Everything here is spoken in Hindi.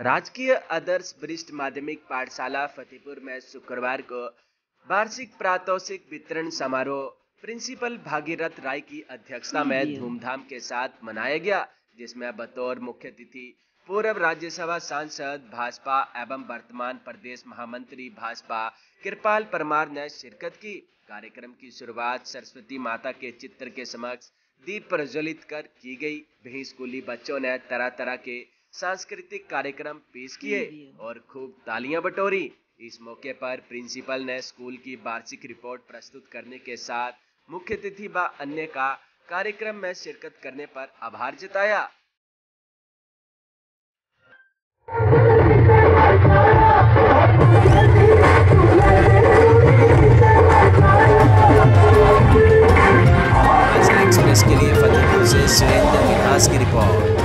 राजकीय आदर्श वरिष्ठ माध्यमिक पाठशाला फतेहपुर में शुक्रवार को वार्षिक प्रातोषिक वितरण समारोह प्रिंसिपल भागीरथ राय की अध्यक्षता में धूमधाम के साथ मनाया गया जिसमें बतौर मुख्य अतिथि पूर्व राज्यसभा सांसद भाजपा एवं वर्तमान प्रदेश महामंत्री भाजपा कृपाल परमार ने शिरकत की। कार्यक्रम की शुरुआत सरस्वती माता के चित्र के समक्ष दीप प्रज्वलित कर की गई। वहीं स्कूली बच्चों ने तरह तरह के सांस्कृतिक कार्यक्रम पेश किए और खूब तालियाँ बटोरी। इस मौके पर प्रिंसिपल ने स्कूल की वार्षिक रिपोर्ट प्रस्तुत करने के साथ मुख्य अतिथि व अन्य का कार्यक्रम में शिरकत करने पर आभार जताया। एक्सप्रेस के लिए फतेहपुर से सुरेंद्र की रिपोर्ट।